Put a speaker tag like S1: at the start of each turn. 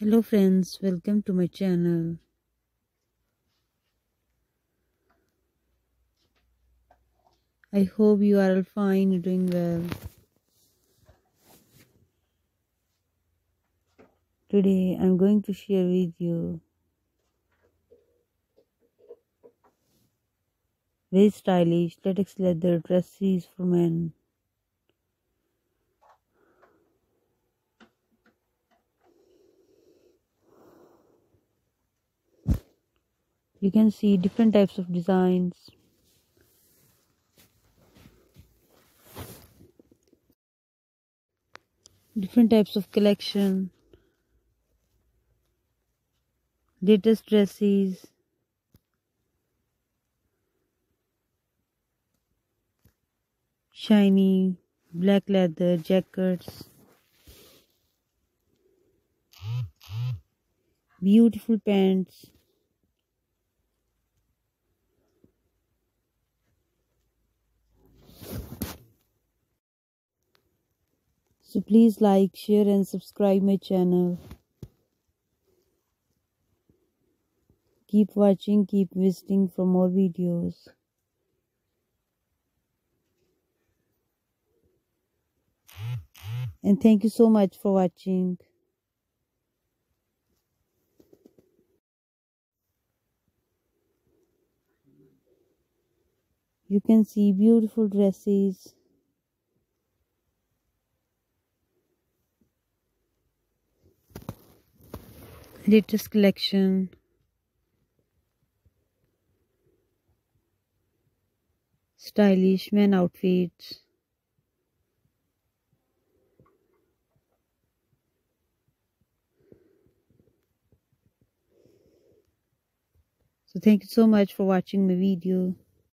S1: hello friends. Welcome to my channel. I hope you are all fine. Doing well. Today i'm going to share with you very stylish latex leather dresses for men you can see different types of designs. Different types of collection. Latest dresses. Shiny black leather jackets. Beautiful pants So please like, share and subscribe my channel. Keep watching, keep visiting for more videos. And thank you so much for watching. You can see beautiful dresses. Latest collection. Stylish men outfits. So thank you so much for watching my video